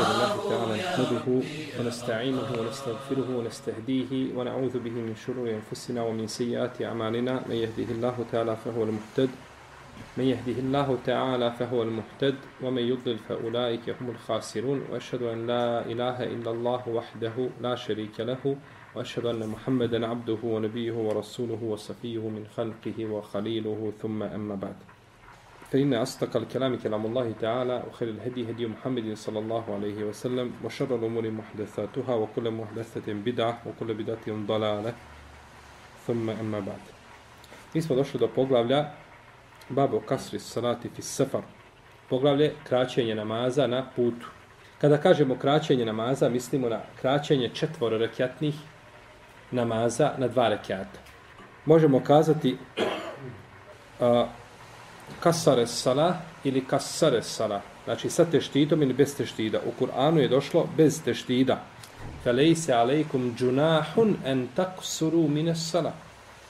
الله تعالى نحمده ونستعينه ونستغفره ونستهديه ونعوذ به من شرور أنفسنا ومن سيئات أعمالنا. من يهده الله تعالى فهو المهتد من يهده الله تعالى فهو المهتد ومن يضلل فأولئك هم الخاسرون. وأشهد أن لا إله إلا الله وحده لا شريك له وأشهد أن محمدا عبده ونبيه ورسوله وصفيه من خلقه وخليله ثم أما بعد. فإن أصدق الكلام كلام الله تعالى وخير الهدي هدي محمد صلى الله عليه وسلم وشر الأمور محدثاتها وكل محدثة بدعة وكل بدعة ضلالة ثم أما بعد Mi smo došli do poglavlja Babu Kasri Salati fi Safar. Poglavlje kraćenje namaza na putu. Kada kažemo kraćenje namaza, mislimo na kraćenje četvoro rekjatnih namaza na dva rekjata. Možemo kazati a, kasare sala ili kasare sala. Znači sa teštitom ili bez teštida. U Kur'anu je došlo bez teštida. Felejse alejkum džunahun en taksuru mine sala.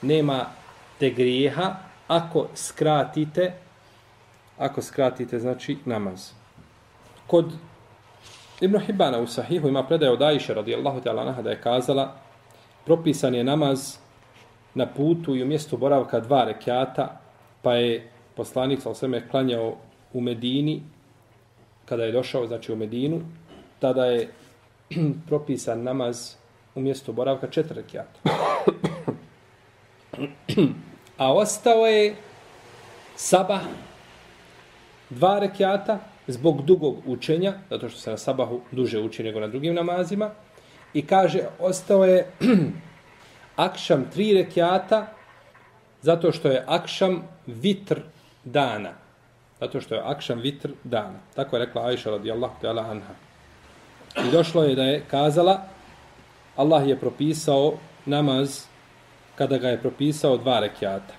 Nema te grijeha ako skratite ako skratite znači namaz. Kod Ibn Hibana u Sahihu ima predaje od Aisha radijallahu ta'ala naha da je kazala propisan je namaz na putu i u mjestu boravka dva rekiata pa je poslanik sa osvrme klanjao u Medini, kada je došao, znači u Medinu, tada je propisan namaz u mjestu boravka četiri rekiata. A ostao je sabah dva rekiata zbog dugog učenja, zato što se na sabahu duže uči nego na drugim namazima, i kaže, ostao je akšam tri rekiata, zato što je akšam vitr dana. Zato što je akšam vitr dana. Tako je rekla Aisha radijallahu ta'ala anha. I došlo je da je kazala Allah je propisao namaz kada ga je propisao dva rekiata.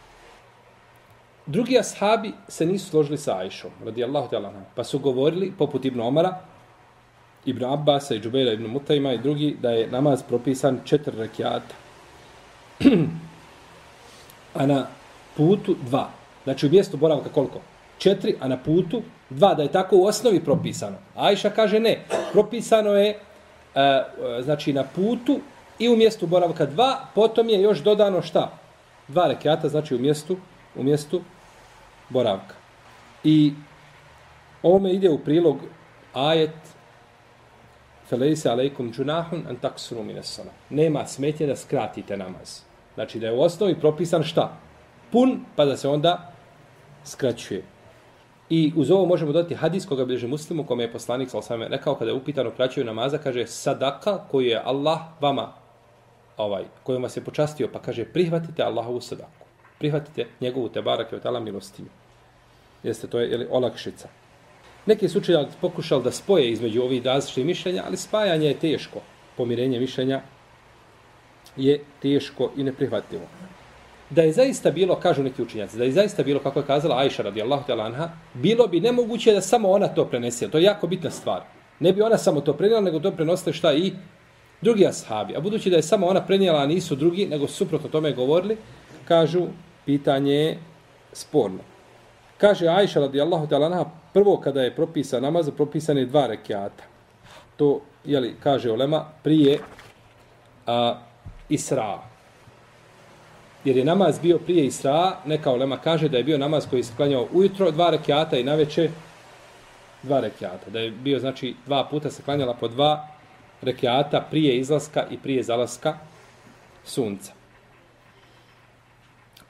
Drugi ashabi se nisu složili sa Aishom radijallahu ta'ala anha. Pa su govorili poput Ibn Omara, Ibn Abbas i Džubeira ibn Mutajma i drugi da je namaz propisan četiri rekiata. A na putu dva. Znači u mjestu boravka koliko? Četiri, a na putu dva, da je tako u osnovi propisano. Ajša kaže ne, propisano je e, e, znači na putu i u mjestu boravka dva, potom je još dodano šta? Dva rekiata, znači u mjestu, u mjestu boravka. I ovome ide u prilog ajet Felejse alejkum džunahun an taksuru sala. Nema smetje da skratite namaz. Znači da je u osnovi propisan šta? Pun, pa da se onda skraćuje. I uz ovo možemo dodati hadis koga bliže muslimu, kome je poslanik sa osvame rekao kada je upitano kraćaju namaza, kaže sadaka koju je Allah vama, ovaj, kojom vas je počastio, pa kaže prihvatite Allahovu sadaku. Prihvatite njegovu tebarak i od milostinju. Jeste, to je jeli, olakšica. Neki su učenjali pokušali da spoje između ovih različitih mišljenja, ali spajanje je teško. Pomirenje mišljenja je teško i neprihvatljivo da je zaista bilo, kažu neki učinjaci, da je zaista bilo, kako je kazala Aisha radijallahu ta'ala anha, bilo bi nemoguće da samo ona to prenese. To je jako bitna stvar. Ne bi ona samo to prenijela, nego to prenosile šta i drugi ashabi. A budući da je samo ona prenijela, a nisu drugi, nego suprotno tome govorili, kažu, pitanje je sporno. Kaže Aisha radijallahu ta'ala anha, prvo kada je propisan namaz, propisan je dva rekiata. To, jeli, kaže Olema, prije a, Isra, jer je namaz bio prije Isra, neka ulema kaže da je bio namaz koji se klanjao ujutro, dva rekiata i naveče dva rekiata. Da je bio, znači, dva puta se klanjala po dva rekiata prije izlaska i prije zalaska sunca.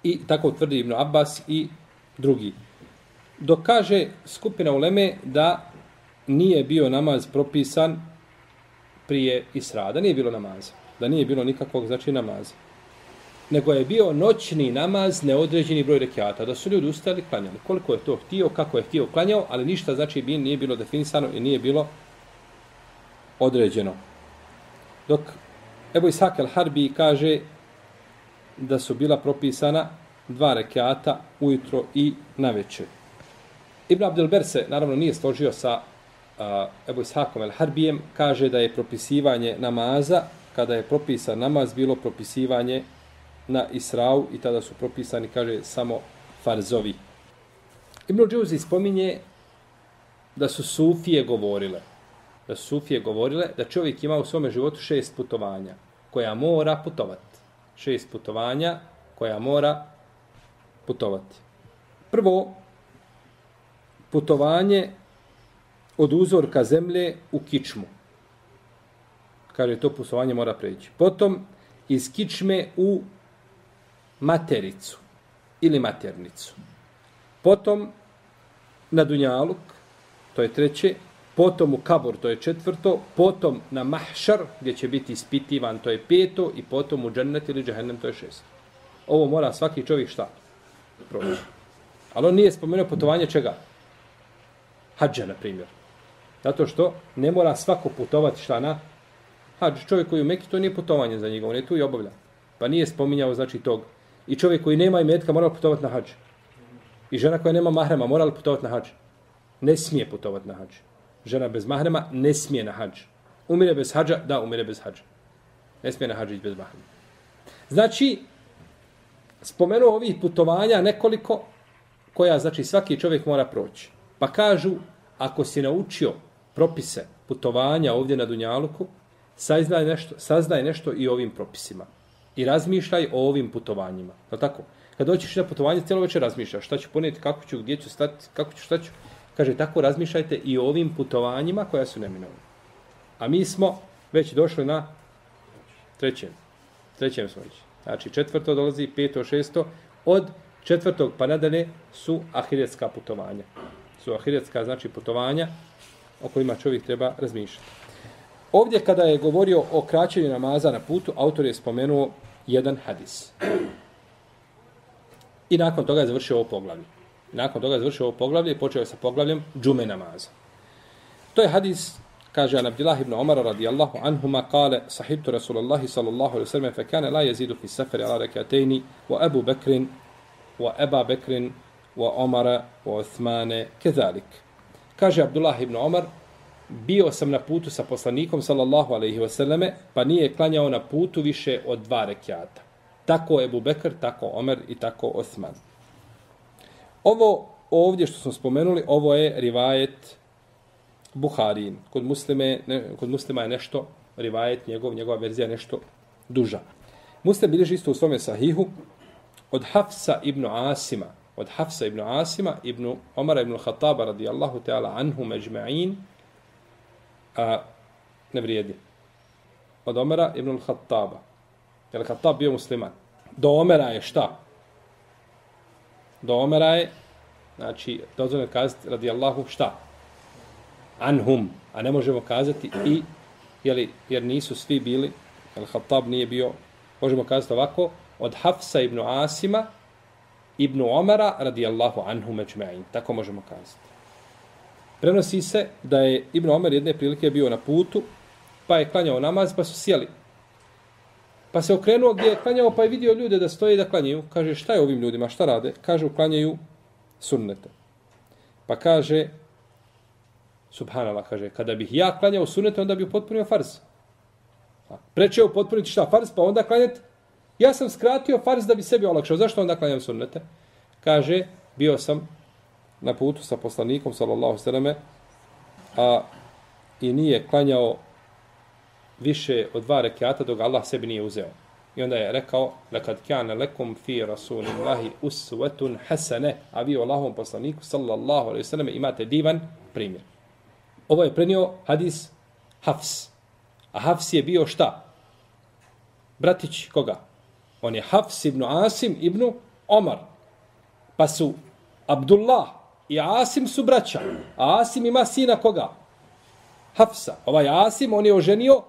I tako tvrdi Ibn Abbas i drugi. Dok kaže skupina uleme da nije bio namaz propisan prije Isra, da nije bilo namaza, da nije bilo nikakvog znači namaza nego je bio noćni namaz neodređeni broj rekiata, da su ljudi ustali klanjali. Koliko je to htio, kako je htio klanjao, ali ništa znači bi nije bilo definisano i nije bilo određeno. Dok Ebu Isak al-Harbi kaže da su bila propisana dva rekiata ujutro i na večer. Ibn Abdelber se naravno nije složio sa uh, Ebu Ishakom al-Harbijem, kaže da je propisivanje namaza, kada je propisan namaz, bilo propisivanje na Israu i tada su propisani, kaže, samo farzovi. Ibn Džuzi spominje da su Sufije govorile da su Sufije govorile da čovjek ima u svome životu šest putovanja koja mora putovati. Šest putovanja koja mora putovati. Prvo, putovanje od uzorka zemlje u kičmu. Kaže, to putovanje mora preći. Potom, iz kičme u matericu ili maternicu. Potom, na Dunjaluk, to je treće, potom u Kabor, to je četvrto, potom na Mahšar, gdje će biti ispitivan, to je peto, i potom u Džennet ili Džehennem, to je šesto. Ovo mora svaki čovjek šta? Proći. Ali on nije spomenuo putovanje čega? Hadža, na primjer. Zato što ne mora svako putovati šta na hađ. Čovjek koji u Mekki, to nije putovanje za njega, on je tu i obavlja. Pa nije spominjao znači tog. I čovjek koji nema imetka mora putovati na hađ. I žena koja nema mahrema mora li putovati na hađ? Ne smije putovati na hađ. Žena bez mahrema ne smije na hađ. Umire bez hađa, da, umire bez hađa. Ne smije na hađ ići bez mahrema. Znači, spomenuo ovih putovanja nekoliko koja, znači, svaki čovjek mora proći. Pa kažu, ako si naučio propise putovanja ovdje na Dunjaluku, saznaj nešto, saznaj nešto i ovim propisima. I razmišljaj o ovim putovanjima. Je tako? Kad doćiš na putovanje, cijelo večer razmišljaš šta ću ponijeti, kako ću, gdje ću stati, kako ću, šta ću. Kaže, tako razmišljajte i o ovim putovanjima koja su neminovna. A mi smo već došli na trećem. Trećem smo već. Znači, četvrto dolazi, peto, šesto. Od četvrtog pa nadalje su ahiretska putovanja. Su ahiretska, znači, putovanja o kojima čovjek treba razmišljati. Ovdje kada je govorio o kraćenju namaza na putu, autor je spomenuo jedan hadis. I nakon toga je završio ovo poglavlje. Nakon toga je završio ovo poglavlje i počeo je sa poglavljem džume namaza. To je hadis, kaže An Abdillah ibn Omar radijallahu anhuma, kale, sahibtu Rasulullahi sallallahu alaihi sallam, fe kane la jezidu fi seferi ala rekatejni, wa Ebu Bekrin, wa Eba Bekrin, wa Omara, wa Uthmane, kezalik. Kaže Abdullah ibn Omar, bio sam na putu sa poslanikom sallallahu alaihi selleme, pa nije klanjao na putu više od dva rekjata. Tako Ebu Bekr, tako Omer i tako Osman. Ovo ovdje što smo spomenuli, ovo je rivajet Buharin. Kod, muslime, ne, kod muslima je nešto, rivajet njegov, njegova verzija je nešto duža. Muslim bilježi isto u svome sahihu od Hafsa ibn Asima, od Hafsa ibn Asima, ibn Omara ibn Khattaba radijallahu ta'ala anhu međma'in, a ne vrijedi. Od Omera ibn Khattaba. Je Khattab bio musliman? Do Omera je šta? Do Omera je, znači, dozvoljeno kazati radijallahu šta? Anhum. A ne možemo kazati i, jeli, jer nisu svi bili, jer Khattab nije bio, možemo kazati ovako, od Hafsa ibn Asima, ibn Omara radijallahu anhu međma'in. Tako možemo kazati. Prenosi se da je Ibn Omer jedne prilike bio na putu, pa je klanjao namaz, pa su sjeli. Pa se okrenuo gdje je klanjao, pa je vidio ljude da stoje i da klanjaju. Kaže, šta je ovim ljudima, šta rade? Kaže, uklanjaju sunnete. Pa kaže, subhanallah, kaže, kada bih ja klanjao sunnete, onda bih potpunio farz. Prečeo potpuniti šta, farz, pa onda klanjati Ja sam skratio farz da bi sebi olakšao. Zašto onda klanjam sunnete? Kaže, bio sam na putu sa poslanikom, sallallahu sallame, a i nije klanjao više od dva rekiata dok Allah sebi nije uzeo. I onda je rekao, lekad kjane lekum fi rasulillahi usvetun hasane, a vi Allahom poslaniku, sallallahu alaihi sallam, imate divan primjer. Ovo je prenio hadis Hafs. A Hafs je bio šta? Bratić koga? On je Hafs ibn Asim ibn Omar. Pa su Abdullah i Asim su braća. A Asim ima sina koga? Hafsa. Ovaj Asim, on je oženio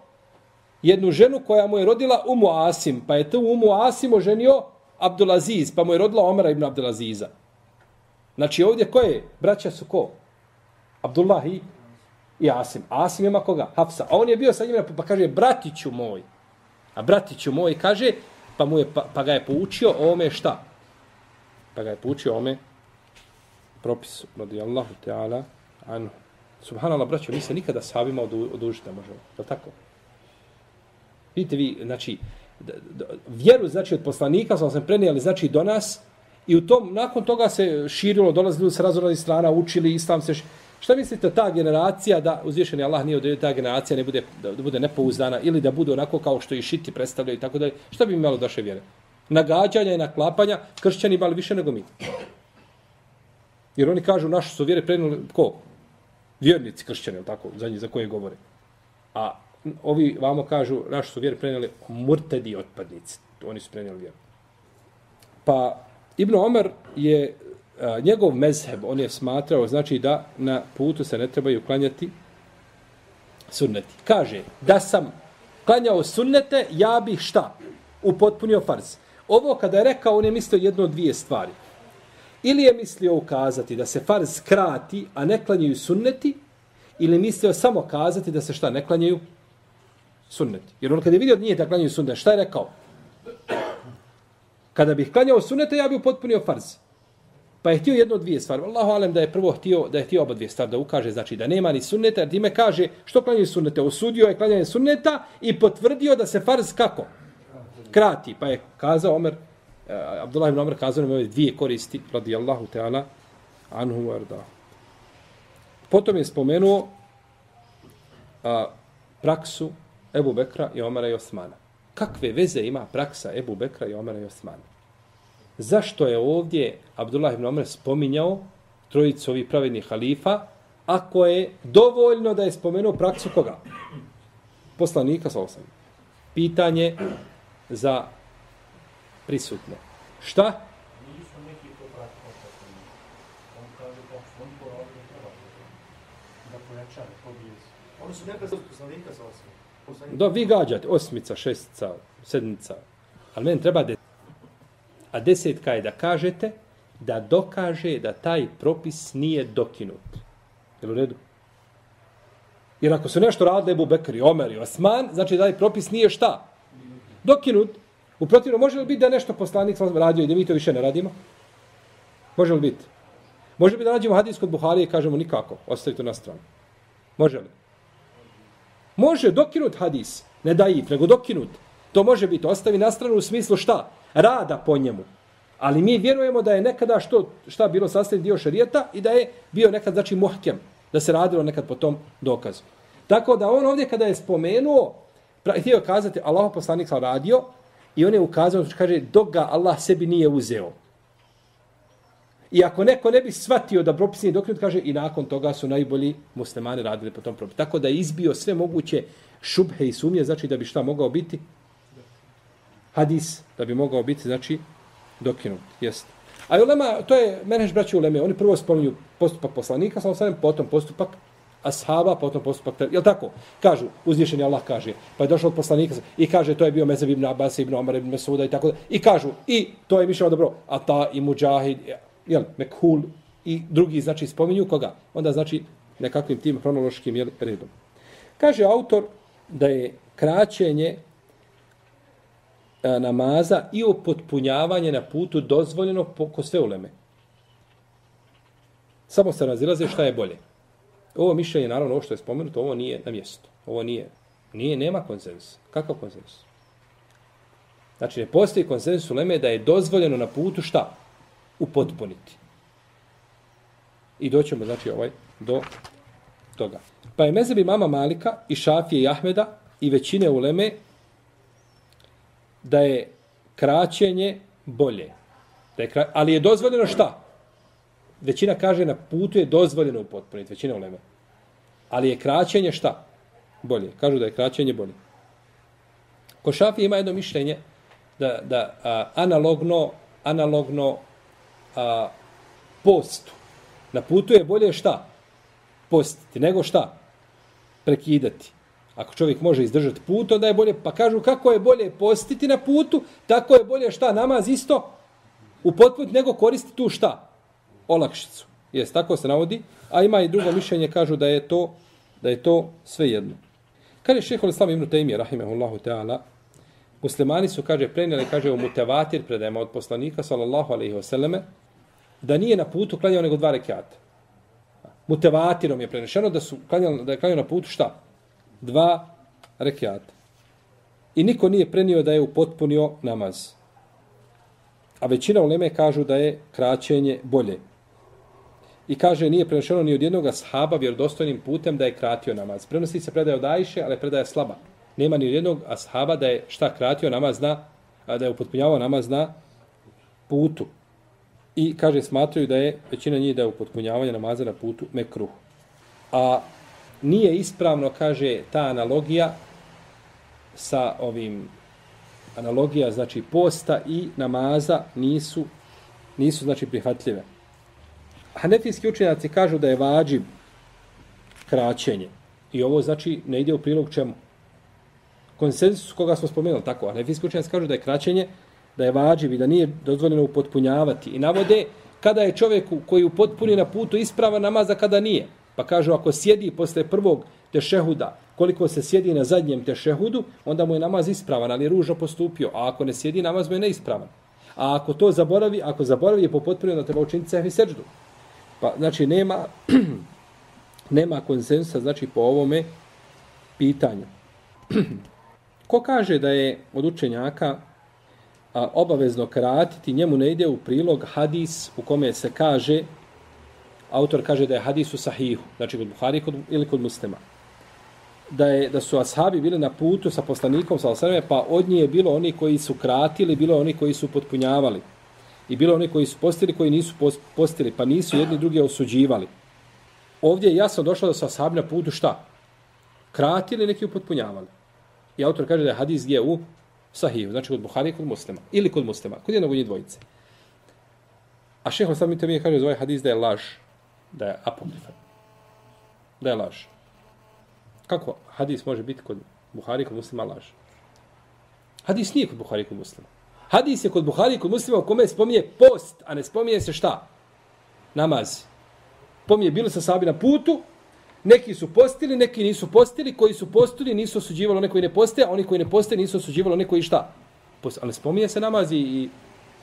jednu ženu koja mu je rodila Umu Asim. Pa je tu Umu Asim oženio Abdulaziz. Pa mu je rodila Omara ibn Abdulaziza. Znači ovdje ko je? Braća su ko? Abdullah i, i Asim. Asim ima koga? Hafsa. A on je bio sa njima pa kaže bratiću moj. A bratiću moj kaže pa, mu je, pa, pa ga je poučio ome šta? Pa ga je poučio ome propisu, radijallahu ta'ala, anhu. Subhanallah, braćo, mi se nikada savima odu, odužiti ne možemo. Je tako? Vidite vi, znači, d, d, vjeru, znači, od poslanika smo se prenijeli, znači, do nas, i u tom, nakon toga se širilo, dolazili ljudi sa razvoraznih strana, učili, islam se, Šta mislite ta generacija da uzvišeni Allah nije odredio ta generacija ne bude da, da bude nepouzdana ili da bude onako kao što i šiti predstavljaju i tako dalje? Šta bi imalo daše vjere? Nagađanja i naklapanja kršćani bali više nego mi. Jer oni kažu našu su vjere prenuli ko? Vjernici kršćani, tako, za njih za koje govore. A ovi vamo kažu našu su vjere prenijeli murtedi otpadnici. Oni su prenijeli vjeru. Pa Ibn Omer je a, njegov mezheb, on je smatrao, znači da na putu se ne trebaju klanjati sunneti. Kaže, da sam klanjao sunnete, ja bih šta? Upotpunio farz. Ovo kada je rekao, on je mislio jedno od dvije stvari. Ili je mislio ukazati da se farz krati, a ne klanjaju sunneti, ili je mislio samo kazati da se šta ne klanjaju sunneti. Jer on kada je vidio da nije da klanjaju sunneti, šta je rekao? Kada bih klanjao sunnete, ja bih potpunio farz. Pa je htio jedno od dvije stvari. Allahu alem da je prvo htio da je htio oba dvije stvari da ukaže, znači da nema ni sunneta, jer time kaže što klanjaju sunnete. Osudio je klanjanje sunneta i potvrdio da se farz kako? Krati. Pa je kazao Omer, uh, Abdullah ibn Amr kazao nam ove dvije koristi, radijallahu ta'ala, anhu arda. Potom je spomenuo uh, praksu Ebu Bekra i Omara i Osmana. Kakve veze ima praksa Ebu Bekra i Omara i Osmana? zašto je ovdje Abdullah ibn Omer spominjao trojicu ovih pravednih halifa, ako je dovoljno da je spomenuo praksu koga? Poslanika sa osam. Pitanje za prisutne. Šta? Oni su nekada poslanika sa osam. Da, vi gađate, osmica, šestica, sedmica. Ali meni treba da A desetka je da kažete da dokaže da taj propis nije dokinut. Je u redu? Jer ako su nešto radili Ebu Bekr i Omer i Osman, znači da taj propis nije šta? Dokinut. U protivno, može li biti da nešto poslanik sam radio i da mi to više ne radimo? Može li biti? Može li da nađemo hadis kod Buharije i kažemo nikako, ostavi to na stranu? Može li? Može, dokinut hadis. Ne da i, nego dokinut. To može biti, ostavi na stranu u smislu šta? rada po njemu. Ali mi vjerujemo da je nekada što šta bilo sastavni dio šarijeta i da je bio nekad znači muhkem, da se radilo nekad po tom dokazu. Tako da on ovdje kada je spomenuo, htio kazati Allah poslanik sam radio i on je ukazao, kaže, dok ga Allah sebi nije uzeo. I ako neko ne bi shvatio da propis nije dokinut, kaže, i nakon toga su najbolji muslimani radili po tom propisu. Tako da je izbio sve moguće šubhe i sumnje, znači da bi šta mogao biti hadis da bi mogao biti, znači, dokinut. Jest. A ulema, to je menež braća uleme, oni prvo spominju postupak poslanika, samo sam potom postupak ashaba, pa potom postupak, jel tako? Kažu, uzvišeni Allah kaže, pa je došao od poslanika i kaže, to je bio Mezeb ibn Abbas, ibn Omar, ibn Mesuda i tako da. I kažu, i to je mišljeno dobro, a ta i Mujahid, jel, Mekhul i drugi, znači, spominju koga? Onda, znači, nekakvim tim hronološkim jel, redom. Kaže autor da je kraćenje E, namaza i upotpunjavanje na putu dozvoljeno po sve uleme. Samo se razilaze šta je bolje. Ovo mišljenje, naravno, ovo što je spomenuto, ovo nije na mjestu. Ovo nije, nije, nema konsensus. Kakav konsensus? Znači, ne postoji konsensus uleme da je dozvoljeno na putu šta? Upotpuniti. I doćemo, znači, ovaj, do toga. Pa je mezebi mama Malika i Šafije i Ahmeda i većine uleme da je kraćenje bolje. Da je kra... Ali je dozvoljeno šta? Većina kaže na putu je dozvoljeno upotpuniti, većina uleme. Ali je kraćenje šta? Bolje. Kažu da je kraćenje bolje. Ko šafi ima jedno mišljenje da, da a, analogno, analogno a, postu. Na putu je bolje šta? Postiti. Nego šta? Prekidati. Ako čovjek može izdržati put, onda je bolje, pa kažu kako je bolje postiti na putu, tako je bolje šta, namaz isto u potput nego koristi tu šta? Olakšicu. Jes, tako se navodi. A ima i drugo mišljenje, kažu da je to, da je to sve jedno. je šehol Islam ibn Taymi, rahimahullahu ta'ala, muslimani su, kaže, prenijeli, kaže, u mutevatir predajama od poslanika, sallallahu alaihi wasallame, da nije na putu klanjao nego dva rekiata. Mutevatirom je prenešeno da su klanjali, da je klanjao na putu šta? dva rekiata. I niko nije prenio da je upotpunio namaz. A većina uleme kažu da je kraćenje bolje. I kaže, nije prenošeno ni od jednog ashaba vjerodostojnim putem da je kratio namaz. Prenosi se predaje od Ajše, ali predaje slaba. Nema ni od jednog ashaba da je šta kratio namaz na, da je upotpunjavao namaz na putu. I kaže, smatraju da je većina njih da je upotpunjavanje namaza na putu mekruh. A nije ispravno, kaže, ta analogija sa ovim analogija, znači posta i namaza nisu, nisu znači prihvatljive. Hanefijski učenjaci kažu da je vađib kraćenje. I ovo znači ne ide u prilog čemu? Konsensus koga smo spomenuli, tako, Hanefijski učenjaci kažu da je kraćenje, da je vađib i da nije dozvoljeno upotpunjavati. I navode kada je čovjeku koji upotpuni na putu isprava namaza kada nije. Pa kažu ako sjedi posle prvog tešehuda, koliko se sjedi na zadnjem tešehudu, onda mu je namaz ispravan, ali je ružno postupio. A ako ne sjedi, namaz mu je neispravan. A ako to zaboravi, ako zaboravi je po potpunju, onda treba učiniti sehvi seđdu. Pa, znači, nema, nema konsensa, znači, po ovome pitanju. Ko kaže da je od učenjaka a, obavezno kratiti, njemu ne ide u prilog hadis u kome se kaže, autor kaže da je hadis u sahihu, znači kod Buhari kod, ili kod muslima, da, je, da su ashabi bili na putu sa poslanikom, sa osrame, pa od nje je bilo oni koji su kratili, bilo oni koji su potpunjavali. I bilo oni koji su postili, koji nisu postili, pa nisu jedni drugi osuđivali. Ovdje je jasno došlo da su ashabi na putu šta? Kratili, neki upotpunjavali. I autor kaže da je hadis gdje u sahiju, znači kod Buhari kod muslima. Ili kod muslima, kod jednog njih dvojice. A šeho sam mi te mi kaže za ovaj hadis da je laž, da je apokrifan. Da je laž. Kako hadis može biti kod Buhari kod muslima laž? Hadis nije kod Buhari kod muslima. Hadis je kod Buhari i kod muslima u kome spominje post, a ne spominje se šta? Namaz. Pominje bilo sa sabi na putu, neki su postili, neki nisu postili, koji su postili nisu osuđivali one koji ne poste, a oni koji ne poste nisu osuđivali one koji šta? Post, ali spominje se namaz i, i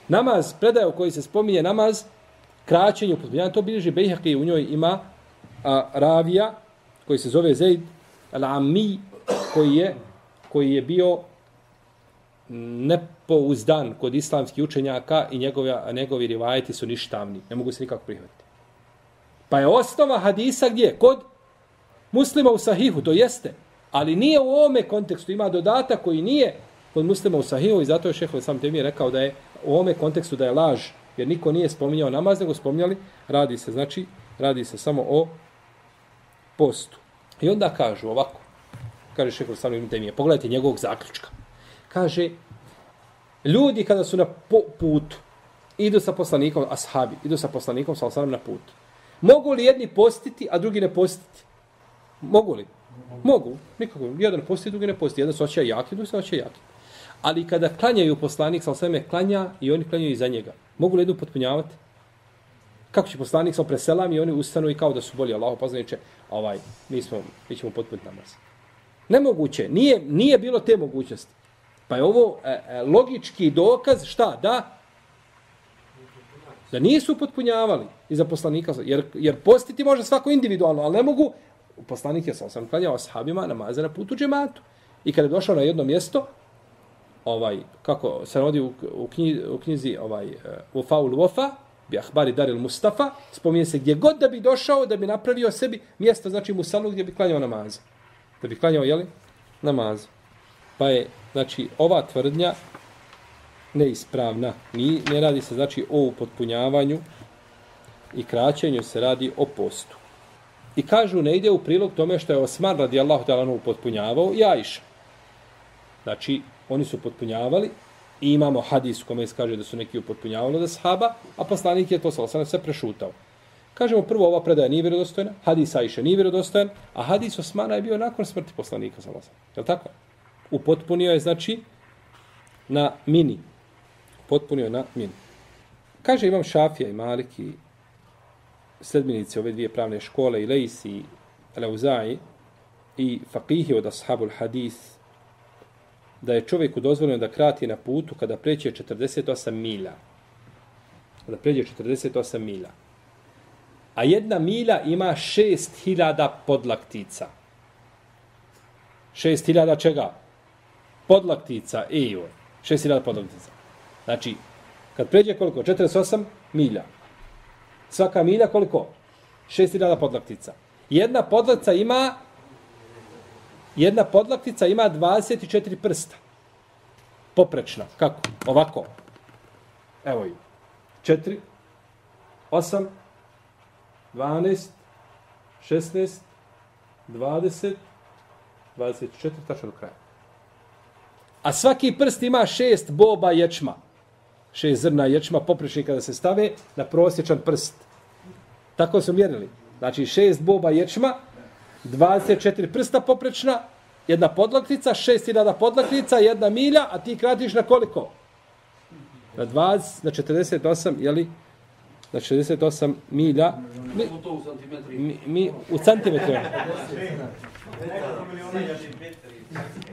namaz, predaje u kojoj se spominje namaz, kraćenje, upotpunjanje, to bilježi Bejhaki, u njoj ima a, ravija, koji se zove Zaid al-Ammi, koji je, koji je bio nepouzdan kod islamskih učenjaka i njegove, njegovi rivajeti su ništavni. Ne mogu se nikako prihvatiti. Pa je osnova hadisa gdje? Kod muslima u sahihu, to jeste. Ali nije u ovome kontekstu. Ima dodatak koji nije kod muslima u sahihu i zato je šeho sam temi rekao da je u ovome kontekstu da je laž. Jer niko nije spominjao namaz, nego spominjali, radi se, znači, radi se samo o postu. I onda kažu ovako, kaže šeho sam temi, pogledajte njegovog zaključka kaže, ljudi kada su na putu, idu sa poslanikom, ashabi, idu sa poslanikom, sa osanem na putu. Mogu li jedni postiti, a drugi ne postiti? Mogu li? Mogu. Nikako. Jedan posti, drugi ne posti. Jedan se oće jaki, drugi se oće jaki. Ali kada klanjaju poslanik, sa osanem klanja i oni klanjaju iza njega. Mogu li jednu potpunjavati? Kako će poslanik sa preselam i oni ustanu i kao da su bolji Allah poznaniče, ovaj, mi, smo, mi ćemo potpuniti namaz. Nemoguće. Nije, nije bilo te mogućnosti. Pa je ovo e, e, logički dokaz šta? Da da nisu potpunjavali za poslanika. Jer, jer postiti može svako individualno, ali ne mogu. Poslanik je sam sam klanjao sahabima namaze na putu džematu. I kada je došao na jedno mjesto, ovaj, kako se rodi u, u, knjizi, u knjizi ovaj, e, u Faul Wofa, bi Ahbari Daril Mustafa, spominje se gdje god da bi došao, da bi napravio sebi mjesto, znači Musalu gdje bi klanjao namaz. Da bi klanjao, jeli, namaz. Pa je, znači, ova tvrdnja neispravna. Ni, ne radi se, znači, o upotpunjavanju i kraćenju, se radi o postu. I kažu, ne ide u prilog tome što je Osman radijallahu ta'ala upotpunjavao i Ajša. Znači, oni su potpunjavali i imamo hadis kome se kaže da su neki upotpunjavali da sahaba, a poslanik je to sa osam sve prešutao. Kažemo prvo, ova predaja nije vjerodostojna, hadis Ajša nije vjerodostojan, a hadis Osmana je bio nakon smrti poslanika sa osam. Je li tako? Upotpunio je, znači, na mini. Potpunio je na mini. Kaže imam Šafija i Maliki, sledbenici ove dvije pravne škole, i Lejsi, i Leuzai, i Fakihi od Ashabul Hadis, da je čovjeku dozvoljeno da krati na putu kada pređe 48 milja. Kada pređe 48 milja. A jedna milja ima 6000 podlaktica. 6000 čega? Podlaktica EU. 6000 podlaktica. Znači, kad pređe koliko? 48 milja. Svaka milja koliko? 6000 podlaktica. Jedna podlaktica ima jedna podlaktica ima 24 prsta. Poprečna. Kako? Ovako. Evo ju. 4, 8, 12, 16, 20, 24, tačno do kraja. A svaki prst ima šest boba ječma. Šest zrna ječma poprečni kada se stave na prosječan prst. Tako su mjerili. Znači šest boba ječma, 24 prsta poprečna, jedna podlaktica, šest ilada podlaktica, jedna milja, a ti kratiš na koliko? Na 20, na 48, jeli? Na 68 milja. Mi, mi, mi u centimetrima.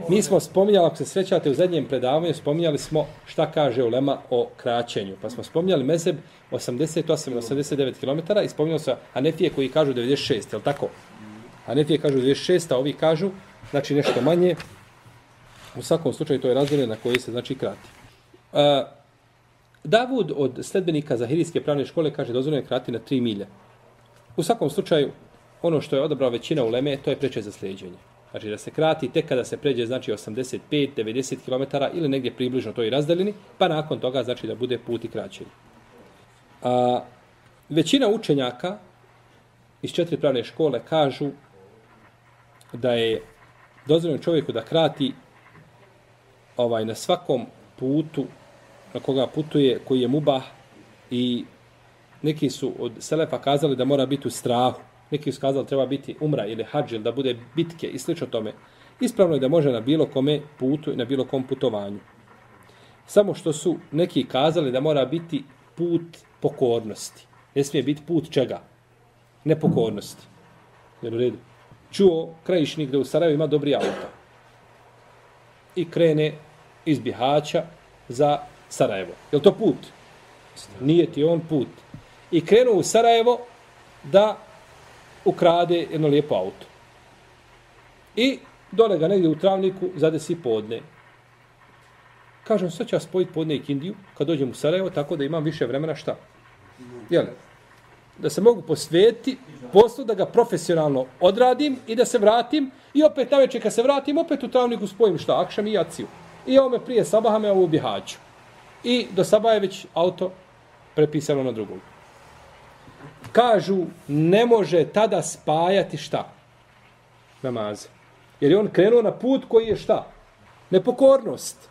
Mi smo spominjali, ako se srećate u zadnjem predavanju, spominjali smo šta kaže Ulema o kraćenju. Pa smo spominjali mezeb 88-89 km i spominjali se Anefije koji kažu 96, je li tako? Anefije kažu 26, a ovi kažu, znači nešto manje. U svakom slučaju to je razdelje na koji se znači krati. Uh, Davud od sledbenika Zahirijske pravne škole kaže dozvoljeno je krati na 3 milje. U svakom slučaju, ono što je odabrao većina u Leme, to je preče za sljeđenje. Znači da se krati tek kada se pređe znači 85-90 km ili negdje približno toj razdaljini, pa nakon toga znači da bude put i kraćen. A, većina učenjaka iz četiri pravne škole kažu da je dozvoljeno čovjeku da krati ovaj na svakom putu na koga putuje, koji je mubah i neki su od Selefa kazali da mora biti u strahu neki su kazali treba biti umra ili hađ ili da bude bitke i slično tome. Ispravno je da može na bilo kome putu i na bilo kom putovanju. Samo što su neki kazali da mora biti put pokornosti. Ne smije biti put čega? Nepokornosti. Jer u redu. Čuo krajišnik da u Sarajevo ima dobri auto. I krene iz Bihaća za Sarajevo. Je to put? Nije ti on put. I krenuo u Sarajevo da ukrade jedno lijepo auto. I dole ga negdje u travniku zadesi podne. Kažem, sad ću ja spojiti podne i kindiju kad dođem u Sarajevo, tako da imam više vremena šta? Jel? Da se mogu posvetiti poslu, da ga profesionalno odradim i da se vratim i opet na večer kad se vratim, opet u travniku spojim šta? Akšam i jaciju. I ovo me prije sabaha me ovo bihaću. I do Saba je već auto prepisano na drugog kažu ne može tada spajati šta? Namaze. Jer je on krenuo na put koji je šta? Nepokornost.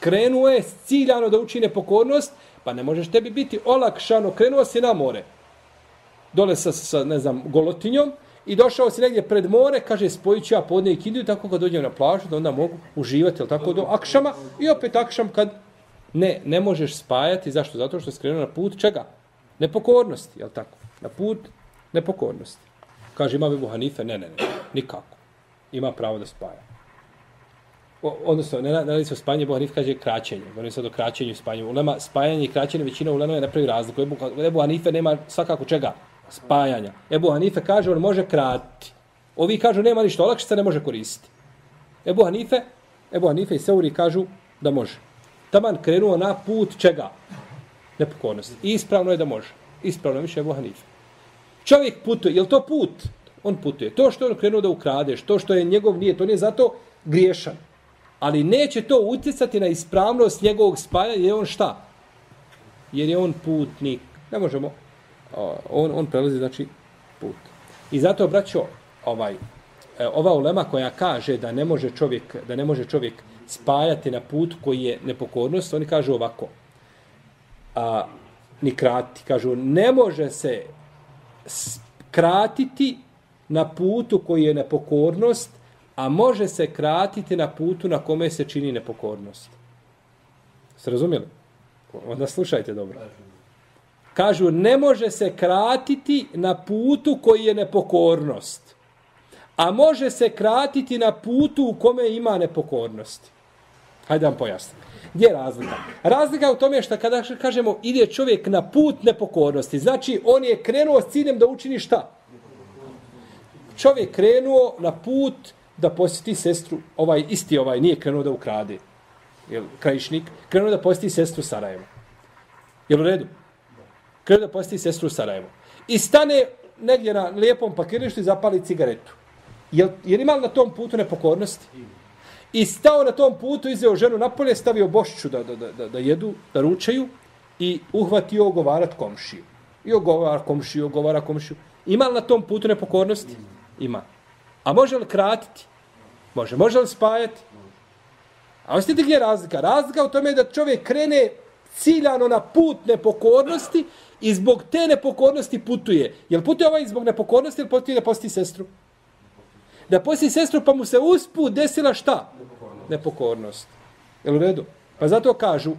Krenuo je ciljano da uči nepokornost, pa ne možeš tebi biti olakšano. Krenuo si na more. Dole sa, sa ne znam, golotinjom i došao si negdje pred more, kaže spojit ću ja podne i kindiju, tako kad dođem na plažu, da onda mogu uživati, ili tako do akšama, i opet akšam kad ne, ne možeš spajati. Zašto? Zato što je skrenuo na put čega? Nepokornosti, je tako? Na put nepokornosti. Kaže, ima Ebu Hanife? Ne, ne, ne, nikako. Ima pravo da spaja. O, odnosno, ne, ne, ne se o spajanju, Ebu Hanife kaže kraćenje. Govorim sad o kraćenju i spajanju. Ulema, spajanje i kraćenje većina ulema je napravi razliku. Ebu, Ebu Hanife nema svakako čega? Spajanja. Ebu Hanife kaže, on može kratiti. Ovi kažu, nema ništa, olakšica ne može koristiti. Ebu Hanife, Ebu Hanife i Seuri kažu da može. Taman krenuo na put čega? Nepokornosti. I ispravno je da može. Ispravno je više Ebu Hanife. Čovjek putuje, je to put? On putuje. To što je on krenuo da ukradeš, to što je njegov nije, to nije zato griješan. Ali neće to utjecati na ispravnost njegovog spaja, jer je on šta? Jer je on putnik. Ne možemo. On, on prelazi, znači, put. I zato, braćo, ovaj, e, ova ulema koja kaže da ne može čovjek, da ne može čovjek spajati na put koji je nepokornost, oni kažu ovako. A, ni krati. Kažu, ne može se kratiti na putu koji je nepokornost, a može se kratiti na putu na kome se čini nepokornost. Se razumjeli? Onda slušajte dobro. Kažu, ne može se kratiti na putu koji je nepokornost, a može se kratiti na putu u kome ima nepokornosti. Hajde vam pojasnim. Gdje je razlika? Razlika je u tome što kada kažemo ide čovjek na put nepokornosti, znači on je krenuo s ciljem da učini šta? Čovjek krenuo na put da posjeti sestru, ovaj isti ovaj nije krenuo da ukrade, jel, krajišnik, krenuo da posjeti sestru Sarajevo. Jel u redu? Krenuo da posjeti sestru Sarajevo. I stane negdje na lijepom pakirištu i zapali cigaretu. Jel, jel ima na tom putu nepokornosti? I stao na tom putu, izveo ženu napolje, stavio bošću da, da, da, da jedu, da ručaju i uhvatio ogovarat komšiju. I ogovara komšiju, ogovara komšiju. Ima li na tom putu nepokornosti? Ima. A može li kratiti? Može. Može li spajati? A osjetite gdje je razlika? Razlika u tome je da čovjek krene ciljano na put nepokornosti i zbog te nepokornosti putuje. Jel putuje ovaj zbog nepokornosti ili putuje da posti sestru? Da posti sestru pa mu se usput desila šta? Nepokornost. Jel u redu? Pa zato kažu,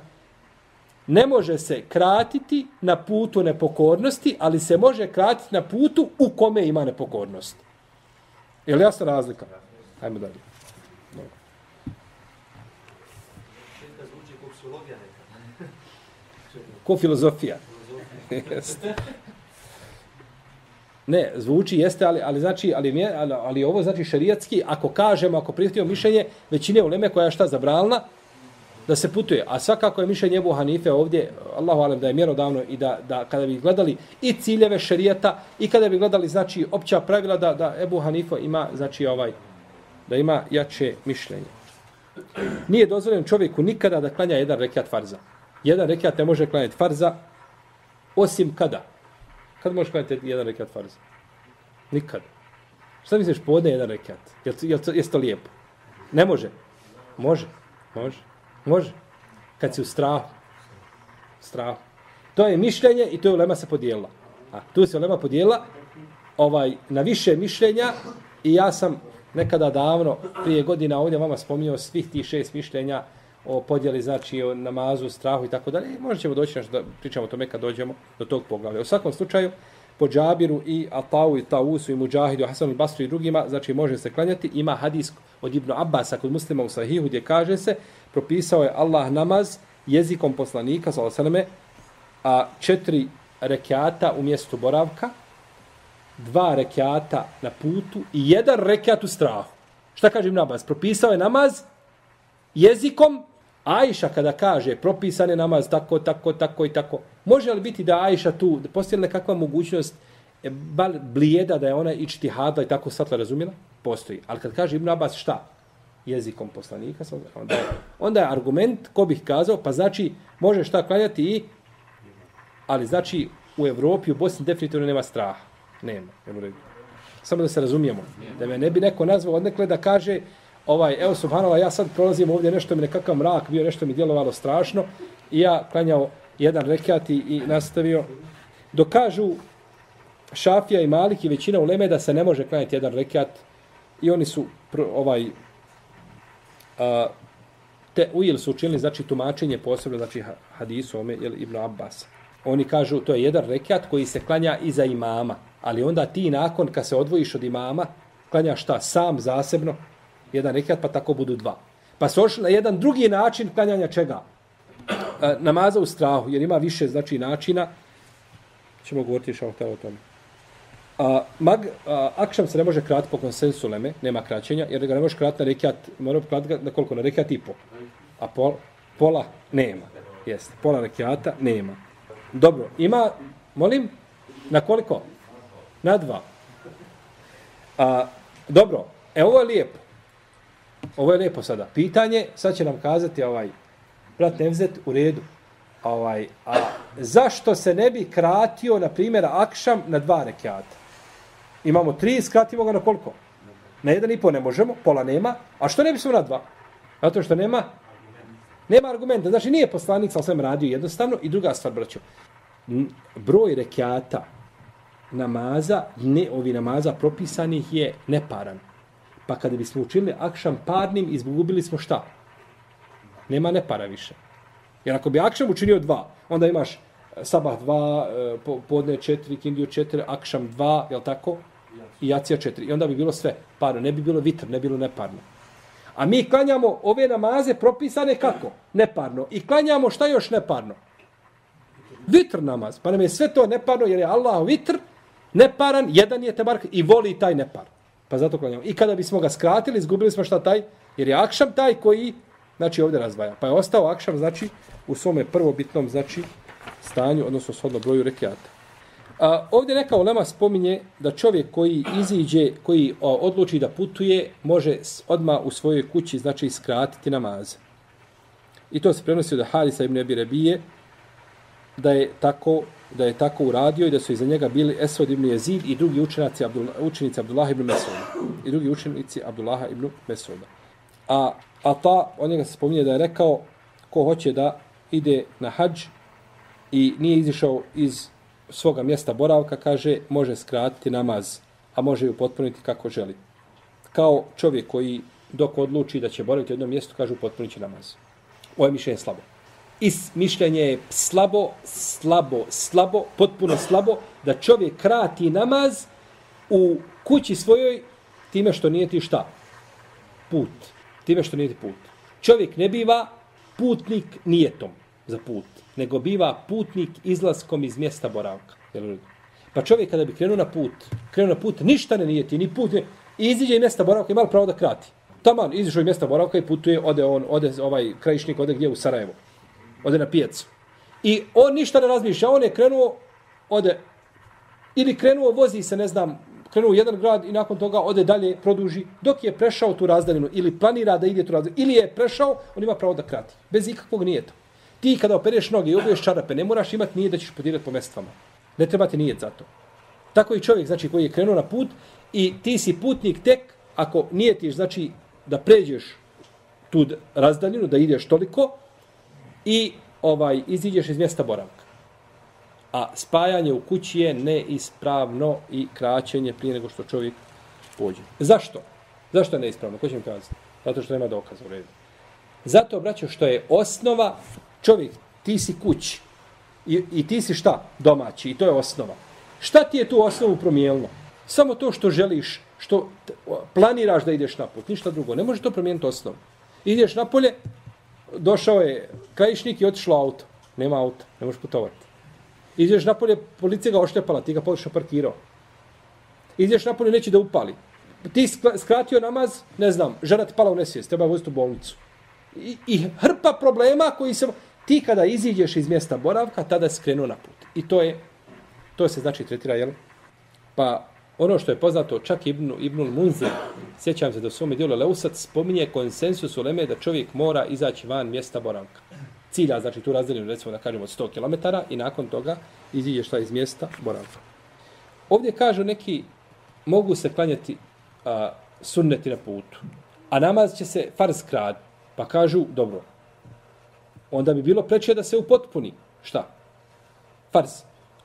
ne može se kratiti na putu nepokornosti, ali se može kratiti na putu u kome ima nepokornost. Je li jasna razlika? Hajmo dalje. Ko filozofija? ne, zvuči jeste, ali, ali znači, ali, ali, ali ovo znači šerijatski, ako kažemo, ako prihvatimo mišljenje većine uleme koja je šta zabralna, da se putuje. A svakako je mišljenje Ebu Hanife ovdje, Allahu alem, da je mjerodavno i da, da kada bi gledali i ciljeve šerijata i kada bi gledali, znači, opća pravila da, da Ebu Hanife ima, znači, ovaj, da ima jače mišljenje. Nije dozvoljeno čovjeku nikada da klanja jedan rekiat farza. Jedan rekiat ne može klanjati farza, osim kada? Kad možeš klanjati jedan rekat farz? Nikad. Šta misliš, podne jedan rekat? Jel, jel, je jel to lijepo? Ne može. Može. Može. Može. Kad si u strahu. Strahu. To je mišljenje i to je ulema se podijela. A tu se ulema podijela ovaj, na više mišljenja i ja sam nekada davno, prije godina ovdje vama spominjao svih tih šest mišljenja o podjeli, znači o namazu, strahu i tako dalje. Možda ćemo doći znači, da pričamo o tome kad dođemo do tog poglavlja. U svakom slučaju, po Džabiru i Atau i Tausu i Muđahidu, Hasanu al-Basru i drugima, znači može se klanjati. Ima hadis od Ibnu Abbasa kod muslima u Sahihu gdje kaže se, propisao je Allah namaz jezikom poslanika, sallallahu a četiri rekiata u mjestu boravka, dva rekiata na putu i jedan rekiat u strahu. Šta kaže Ibn Abbas? Propisao je namaz jezikom Ajša kada kaže propisane namaz tako, tako, tako i tako, može li biti da Ajša tu, da postoji nekakva mogućnost e, bal blijeda da je ona i hadla i tako satla razumjela? Postoji. Ali kad kaže Ibn Abbas šta? Jezikom poslanika, onda je, onda je argument, ko bih kazao, pa znači može šta klanjati i, ali znači u Evropi, u Bosni definitivno nema straha. Nema. Samo da se razumijemo. Da me ne bi neko nazvao odnekle da kaže, ovaj, evo subhanala, ja sad prolazim ovdje, nešto mi nekakav mrak bio, nešto mi djelovalo strašno, i ja klanjao jedan rekat i, i nastavio. Dokažu Šafija i Malik i većina uleme da se ne može klanjati jedan rekat i oni su pr, ovaj a, te ujel su učinili znači tumačenje posebno znači hadisu ome ili Ibn Abbas. Oni kažu to je jedan rekat koji se klanja iza imama, ali onda ti nakon kad se odvojiš od imama klanjaš šta sam zasebno jedan rekiat, pa tako budu dva. Pa se na jedan drugi način klanjanja čega? E, namaza u strahu, jer ima više znači načina. Ćemo govoriti što o tome. A, mag, a, akšam se ne može krat po konsensu leme, nema kraćenja, jer ga ne može krat na rekiat, mora krati na koliko, na rekiat i po. A pol, pola nema. Jeste, pola rekiata nema. Dobro, ima, molim, na koliko? Na dva. A, dobro, e ovo je lijepo. Ovo je lijepo sada. Pitanje, sad će nam kazati ovaj brat Nevzet u redu. Ovaj, a zašto se ne bi kratio, na primjer, akšam na dva rekiata? Imamo tri, skratimo ga na koliko? Na jedan i po ne možemo, pola nema. A što ne bismo na dva? Zato što nema nema argumenta. Znači nije poslanik sa svem radio jednostavno. I druga stvar, braćo, broj rekiata namaza, ne ovi namaza propisanih je neparan. Pa kada bismo učinili akšam parnim, izgubili smo šta? Nema ne para više. Jer ako bi akšam učinio dva, onda imaš e, sabah dva, e, podne četiri, kindiju četiri, akšam dva, je tako? I jacija četiri. I onda bi bilo sve parno. Ne bi bilo vitr, ne bi bilo neparno. A mi klanjamo ove namaze propisane kako? Neparno. I klanjamo šta još neparno? Vitr namaz. Pa nam je sve to neparno jer je Allah vitr, neparan, jedan je tebark i voli taj nepar. Pa zato klanjamo. I kada bismo ga skratili, izgubili smo šta taj? Jer je akšam taj koji, znači ovdje razvaja. Pa je ostao akšam, znači, u svome prvobitnom, znači, stanju, odnosno shodno broju rekiata. A, ovdje neka ulema spominje da čovjek koji iziđe, koji o, odluči da putuje, može odma u svojoj kući, znači skratiti namaz. I to se prenosi od Harisa ibn Abi Rebije, da je tako da je tako uradio i da su iza njega bili Esod ibn Jezid i drugi učenici Abdullah, učenici Abdullah ibn Mesuda. I drugi učenici Abdullah ibn Mesuda. A, a ta, on njega se spominje da je rekao ko hoće da ide na hađ i nije izišao iz svoga mjesta boravka, kaže, može skratiti namaz, a može ju potpuniti kako želi. Kao čovjek koji dok odluči da će boraviti u jednom mjestu, kaže, potpunit će namaz. Ovo je mišljenje slabo. Is mišljenje je slabo, slabo, slabo, potpuno slabo, da čovjek krati namaz u kući svojoj time što nije ti šta? Put. Time što nije ti put. Čovjek ne biva putnik nijetom za put, nego biva putnik izlaskom iz mjesta boravka. Pa čovjek kada bi krenuo na put, krenuo na put, ništa ne nijeti, ni put, ne, iziđe iz mjesta boravka, ima pravo da krati. Taman, izišao iz mjesta boravka i putuje, ode on, ode ovaj krajišnik, ode gdje u Sarajevo. Ode na pijacu. I on ništa ne razmišlja, on je krenuo, ode, ili krenuo, vozi se, ne znam, krenuo u jedan grad i nakon toga ode dalje, produži, dok je prešao tu razdaljinu ili planira da ide tu razdaljinu, ili je prešao, on ima pravo da krati. Bez ikakvog nijeta. Ti kada opereš noge i obuješ čarape, ne moraš imati nije da ćeš podirati po mestvama. Ne treba ti nijet za to. Tako i čovjek, znači, koji je krenuo na put i ti si putnik tek ako nijetiš, znači, da pređeš tu razdaljinu, da ideš toliko i ovaj iziđeš iz mjesta boravka. A spajanje u kući je neispravno i kraćenje prije nego što čovjek pođe. Zašto? Zašto je neispravno? Ko će mi kazati? Zato što nema dokaza u redu. Zato, braćo, što je osnova čovjek, ti si kući i, i ti si šta? Domaći i to je osnova. Šta ti je tu osnovu promijenilo? Samo to što želiš, što planiraš da ideš na put, ništa drugo. Ne može to promijeniti osnovu. Ideš na polje, došao je krajišnik i otišlo auto. Nema auta, ne možeš putovati. Ideš na polje, policija ga oštepala, ti ga podišao parkirao. Ideš na polje, neće da upali. Ti skratio namaz, ne znam, žena ti pala u nesvijest, treba voziti u bolnicu. I, I hrpa problema koji se... Ti kada iziđeš iz mjesta boravka, tada skrenu na put. I to je, to se znači tretira, jel? Pa ono što je poznato, čak Ibnu, Ibnul Munzir, sjećam se da u svom dijelu Leusat spominje konsensus u Leme da čovjek mora izaći van mjesta boravka. Cilja, znači tu razdeljenu recimo da kažemo od 100 km i nakon toga iziđe šta iz mjesta boravka. Ovdje kažu neki, mogu se klanjati a, sunneti na putu, a namaz će se farz krad, pa kažu, dobro, onda bi bilo preče da se upotpuni. Šta? Farz.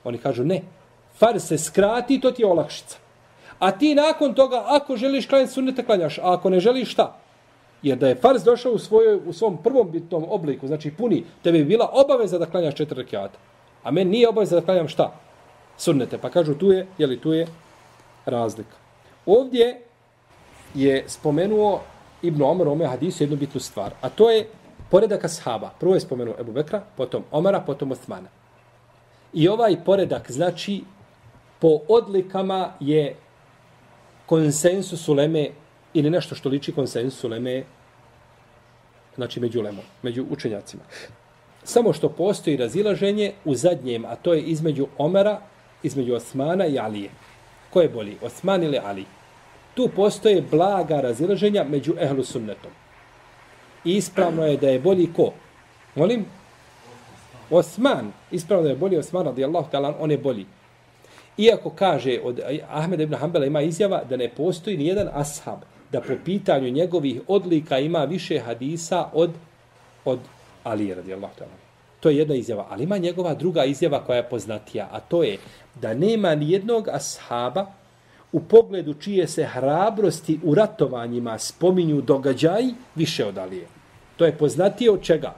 Oni kažu, ne. Farz se skrati, to ti je olakšica. A ti nakon toga, ako želiš klanjati sunnete, klanjaš. A ako ne želiš, šta? Jer da je farz došao u, svojoj, u svom prvom bitnom obliku, znači puni, tebi bi bila obaveza da klanjaš četiri rekiata. A meni nije obaveza da klanjam šta? Sunnete. Pa kažu, tu je, je li tu je razlika. Ovdje je spomenuo Ibn Omar ome hadisu jednu bitnu stvar. A to je poredak ashaba. Prvo je spomenuo Ebu Bekra, potom Omara, potom Osmana. I ovaj poredak, znači, po odlikama je konsensus uleme ili nešto što liči konsensus uleme znači među ulemom, među učenjacima. Samo što postoji razilaženje u zadnjem, a to je između Omara, između Osmana i Alije. Ko je bolji, Osman ili Ali? Tu postoje blaga razilaženja među ehlu sunnetom. Ispravno je da je bolji ko? Molim? Osman. Ispravno da je bolji Osman, radijallahu ta'ala, on je bolji. Iako kaže od Ahmed ibn Hanbala ima izjava da ne postoji ni jedan ashab da po pitanju njegovih odlika ima više hadisa od od Ali radijallahu ta'ala. To je jedna izjava, ali ima njegova druga izjava koja je poznatija, a to je da nema ni jednog ashaba u pogledu čije se hrabrosti u ratovanjima spominju događaji više od Alije. To je poznatije od čega?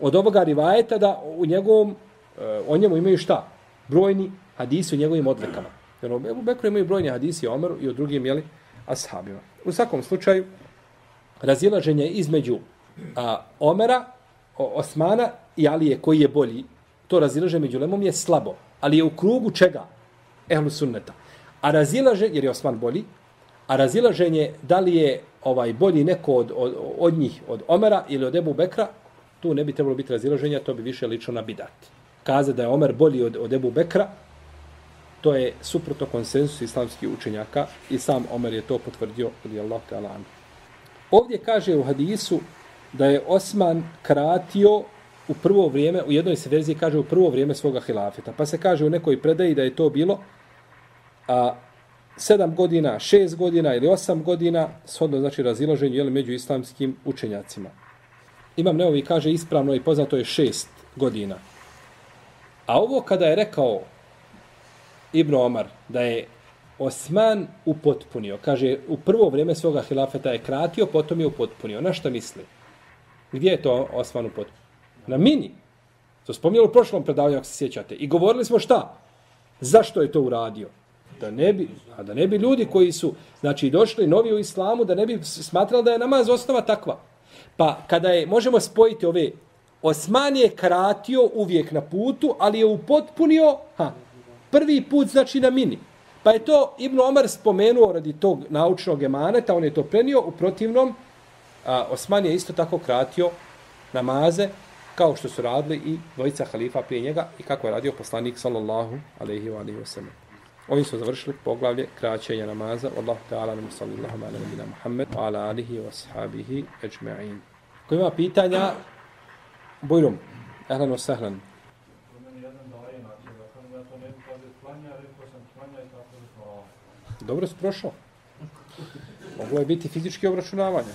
Od ovoga rivajeta da u njegovom, e, o njemu imaju šta? Brojni hadisi u njegovim odlikama. Jer u Bekru imaju brojni hadisi o Omeru i o drugim, jeli, ashabima. U svakom slučaju, razilaženje između a, Omera, o, Osmana i Alije koji je bolji, to razilaženje među Lemom je slabo. Ali je u krugu čega? Ehlu sunneta. A razilaženje, jer je Osman bolji, a razilaženje da li je ovaj bolji neko od, od, od njih, od Omera ili od Ebu Bekra, tu ne bi trebalo biti razilaženja, to bi više lično na bidat. Kaza da je Omer bolji od, od Ebu Bekra, To je suprotno konsensus islamskih učenjaka i sam Omer je to potvrdio od Allah ta'ala. Ovdje kaže u hadisu da je Osman kratio u prvo vrijeme, u jednoj se verziji kaže u prvo vrijeme svoga hilafeta. Pa se kaže u nekoj predaji da je to bilo a, sedam godina, šest godina ili osam godina, shodno znači razilaženju jeli, među islamskim učenjacima. Imam Neovi kaže ispravno i poznato je šest godina. A ovo kada je rekao Ibn Omar da je Osman upotpunio, kaže u prvo vrijeme svoga hilafeta je kratio, potom je upotpunio. Na što misli? Gdje je to Osman upotpunio? Na mini. To spomnjalo u prošlom predavanju, ako se sjećate. I govorili smo šta? Zašto je to uradio? Da ne bi, a da ne bi ljudi koji su znači došli novi u islamu, da ne bi smatrali da je namaz osnova takva. Pa kada je, možemo spojiti ove, Osman je kratio uvijek na putu, ali je upotpunio ha, prvi put znači na mini. Pa je to Ibn Omar spomenuo radi tog naučnog emaneta, on je to prenio, u protivnom a, Osman je isto tako kratio namaze, kao što su radili i dvojica halifa prije njega i kako je radio poslanik sallallahu alaihi wa alaihi wa sallam. Oni su završili poglavlje kraćenja namaza. Wallahu ta'ala nam sallallahu ala nabina Muhammed wa ala alihi wa sahabihi ajma'in. Ko ima pitanja, Bujrum, ehlan wa sahlan. Dobro si prošao. Moglo je biti fizički obračunavanje.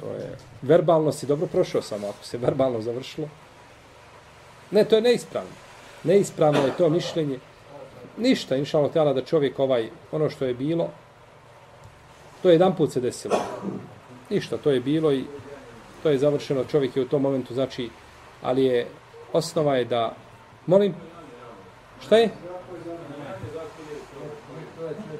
To je, verbalno si dobro prošao samo, ako se verbalno završilo. Ne, to je neispravno. Neispravno je to mišljenje. Ništa, inšalo tela, da čovjek ovaj, ono što je bilo, to je jedan put se desilo. Ništa, to je bilo i to je završeno. Čovjek je u tom momentu, znači, ali je, osnova je da, molim, šta je?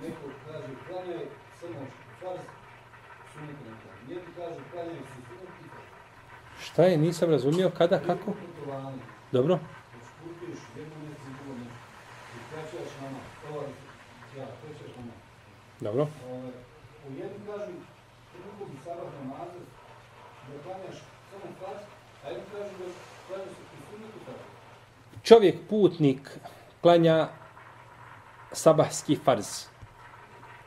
Neko kaže, klanjaj samo farz, sunet ne klanjaj. Neko kaže, klanjaj su sunet i Šta je, nisam razumio, kada, kako? Dobro. Dobro. U jednom kažu, bi sabah namazat, da klanjaš samo farz, a jednom kažu da klanjaš se prisunuti Čovjek, putnik, klanja sabahski farz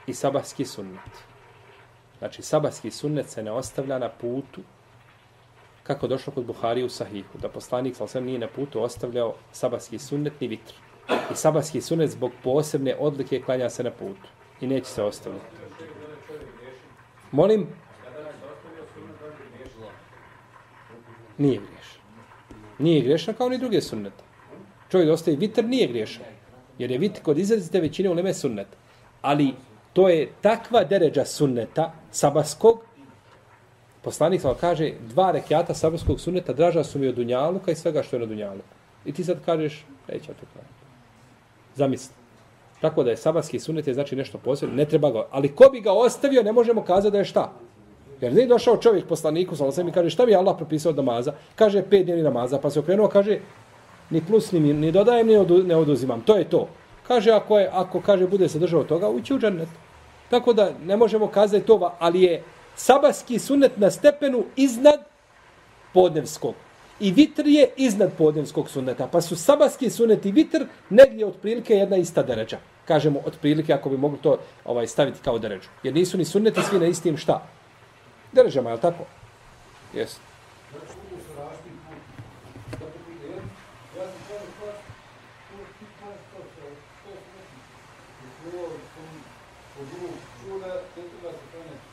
i sabahski sunnet. Znači, sabahski sunnet se ne ostavlja na putu kako došlo kod Buhari u Sahihu, da poslanik sa nije na putu ostavljao sabahski sunnet ni vitr. I sabahski sunnet zbog posebne odlike klanja se na putu i neće se ostaviti. Molim? Nije griješan. Nije griješan kao ni druge sunnete. Čovjek da ostaje vitr nije griješan. Jer je vitr kod izrazite većine u leme sunnet. Ali to je takva deređa sunneta sabaskog Poslanik sam kaže, dva rekiata sabarskog sunneta draža su mi od Dunjaluka i svega što je na Dunjaluku. I ti sad kažeš, neće ja to klanjati. Zamisli. Tako da je sabarski sunnet je znači nešto posebno, ne treba ga. Ali ko bi ga ostavio, ne možemo kazati da je šta. Jer nije došao čovjek poslaniku, sam sam kaže, šta mi je Allah propisao od namaza? Kaže, pet dnevni namaza. Pa se okrenuo, kaže, ni plus, ni, ni dodajem, ni odu, ne oduzimam. To je to. Kaže, ako, je, ako kaže, bude se držao toga, ući u džennet. Tako da ne možemo kazati to, ali je sabaski sunet na stepenu iznad podnevskog. I vitr je iznad podnevskog suneta. Pa su sabaski sunet i vitr negdje otprilike jedna ista deređa. Kažemo otprilike ako bi mogli to ovaj staviti kao deređu. Jer nisu ni sunneti svi na istim šta? Deređama, je li tako? Jesi.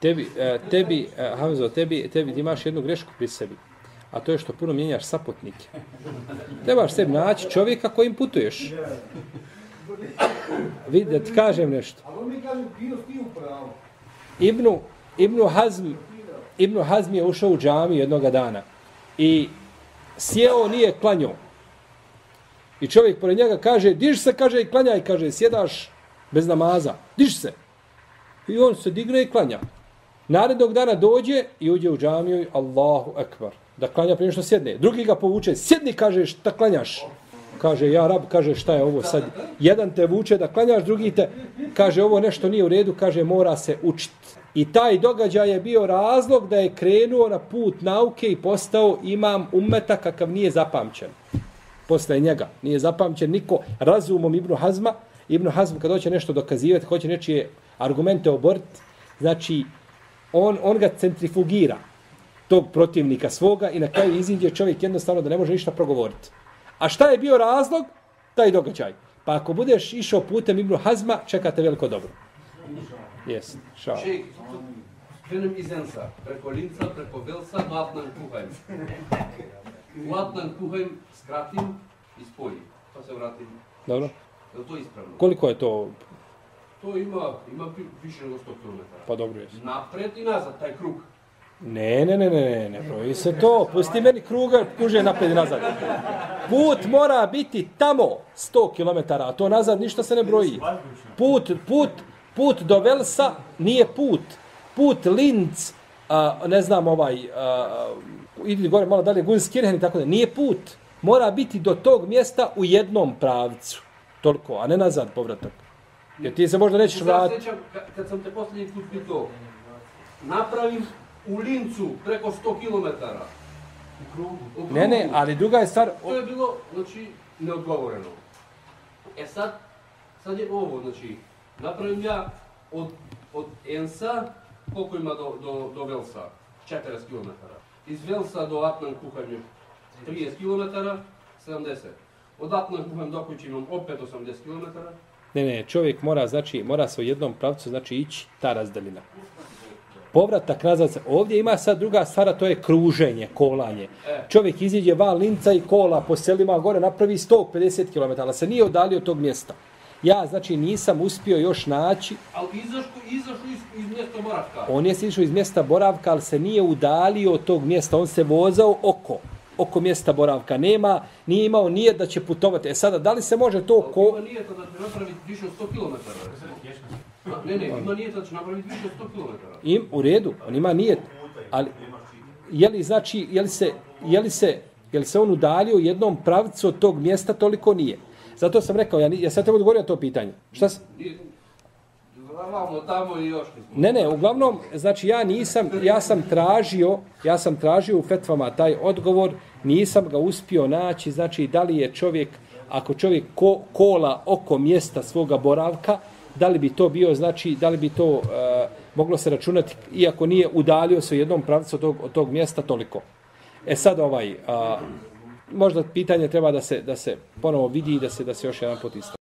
Tebi, e, tebi, e, Hamzo, tebi, tebi, ti imaš jednu grešku pri sebi. A to je što puno mijenjaš sapotnike. Trebaš sebi naći čovjeka kojim putuješ. Vidi, da ti kažem nešto. Ali on mi kaže, bio ti u pravu. Ibnu, Ibnu Hazm, Ibnu Hazm je ušao u džami jednog dana i sjeo nije klanjao. I čovjek pored njega kaže, diž se, kaže, i klanjaj, kaže, sjedaš bez namaza, diž se. I on se digne i klanja. Narednog dana dođe i uđe u džamiju i Allahu ekbar. Da klanja prije što sjedne. Drugi ga povuče, sjedni, kaže, šta klanjaš? Kaže, ja rab, kaže, šta je ovo sad? Jedan te vuče da klanjaš, drugi te, kaže, ovo nešto nije u redu, kaže, mora se učiti. I taj događaj je bio razlog da je krenuo na put nauke i postao imam ummeta kakav nije zapamćen. Posle njega nije zapamćen niko razumom Ibnu Hazma. Ibnu Hazm kad hoće nešto dokazivati, hoće nečije argumente oboriti, znači on, on ga centrifugira tog protivnika svoga i na kraju iziđe čovjek jednostavno da ne može ništa progovoriti. A šta je bio razlog? Taj događaj. Pa ako budeš išao putem Ibnu Hazma, čekate veliko dobro. Jes, šao. Šejk, krenem iz Ensa, preko Linca, preko Velsa, do Atnan Kuhajm. U Atnan Kuhajm skratim i spojim, pa se vratim. Dobro. Je to ispravno? Koliko je to? To ima, ima više nego 100 km. Pa dobro je. Napred i nazad, taj krug. Ne, ne, ne, ne, ne, ne broji se to. Pusti meni kruga, kuže napred i nazad. Put mora biti tamo 100 km, a to nazad ništa se ne broji. Put, put, put do Velsa nije put. Put Linz, a, ne znam ovaj, a, idi gore malo dalje, Gunskirchen i tako da, nije put. Mora biti do tog mjesta u jednom pravcu. Toliko, a ne nazad povratak. Ја ти се може да речеш брат. Сеќам кога сум те последни пут тоа, Направив улинцу преку 100 км. Не, не, али друга е стар. Тоа е било, значи, неодговорено. Е сад, сад е ово, значи, направим ја од, од Енса, колку има до, до, до Велса? 40 км. Из Велса до Атнан кухаме, 30 км, 70. Од Атнан кухам до Кучи имам опет 80 км. Ne, ne, čovjek mora, znači, mora se u jednom pravcu, znači, ići ta razdaljina. Povratak nazad, se- ovdje ima sad druga stvar, to je kruženje, kolanje. E. Čovjek iziđe van linca i kola po selima gore, napravi 150 km, ali se nije udalio od tog mjesta. Ja, znači, nisam uspio još naći, Ali izašao, izašao iz, iz mjesta boravka. on je sišao iz mjesta boravka, ali se nije udalio od tog mjesta, on se vozao oko, oko mjesta boravka. Nema, nije imao nije da će putovati. E sada, da li se može to ko... Ima nijeta da će napraviti više od 100 km. Ne, ne, ima nijeta da će napraviti više od 100 km. Im, u redu, on ima nijet, ali je li znači, je li se, je li se, je li se on udalio u jednom pravcu od tog mjesta, toliko nije. Zato sam rekao, ja, ni- ja sad te odgovorio na to pitanje. Šta se, I, Ravno tamo i još nismo. Ne, ne, uglavnom, znači ja nisam, ja sam tražio, ja sam tražio u fetvama taj odgovor, nisam ga uspio naći, znači da li je čovjek, ako čovjek ko, kola oko mjesta svoga boravka, da li bi to bio, znači, da li bi to e, moglo se računati, iako nije udalio se u jednom pravcu od tog, od tog mjesta toliko. E sad ovaj, a, možda pitanje treba da se, da se ponovo vidi i da se, da se još jedan put isto.